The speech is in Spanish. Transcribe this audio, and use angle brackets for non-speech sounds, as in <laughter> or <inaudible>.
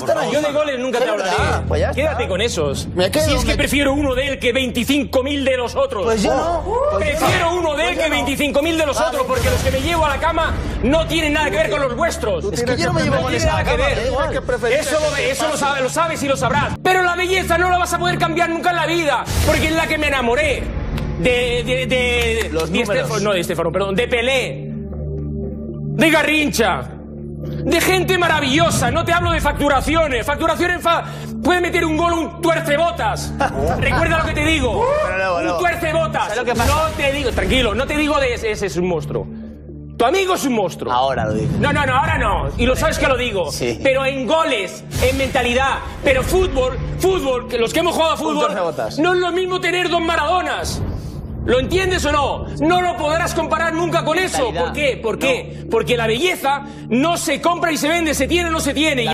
goles están ahí. Yo de goles nunca te hablaré. pues ya está. Quédate con esos. Me quedo, si es que me- prefiero uno de él que 25.000 de los otros. Pues yo no, pues yo prefiero no, uno de él pues que no. 25.000 de los Vale, otros, porque los que me llevo a la cama no tienen nada que ver con los vuestros. Es que yo no me llevo No goles tiene a la nada que cama, ver. Eso, lo, eso lo, sabe- lo sabes y lo sabrás. Pero la belleza no la vas a poder cambiar nunca en la vida, porque es la que me enamoré. De. de. de. Los de números. Estefano- no, de Estefano, perdón, de Pelé. De Garrincha. De gente maravillosa, no te hablo de facturaciones. Facturaciones fa puede meter un gol un tuercebotas. <laughs> Recuerda lo que te digo. Un tuercebotas. ¿Sabes lo que pasa? No te digo, tranquilo, no te digo de ese, ese es un monstruo. Tu amigo es un monstruo. Ahora lo digo. No, no, no, ahora no. Y lo sabes que lo digo. Sí. Pero en goles, en mentalidad. Pero fútbol, fútbol, que los que hemos jugado a fútbol, no es lo mismo tener dos Maradonas. ¿Lo entiendes o no? No lo podrás comparar nunca con eso. ¿Por qué? ¿Por qué? Porque la belleza no se compra y se vende, se tiene o no se tiene.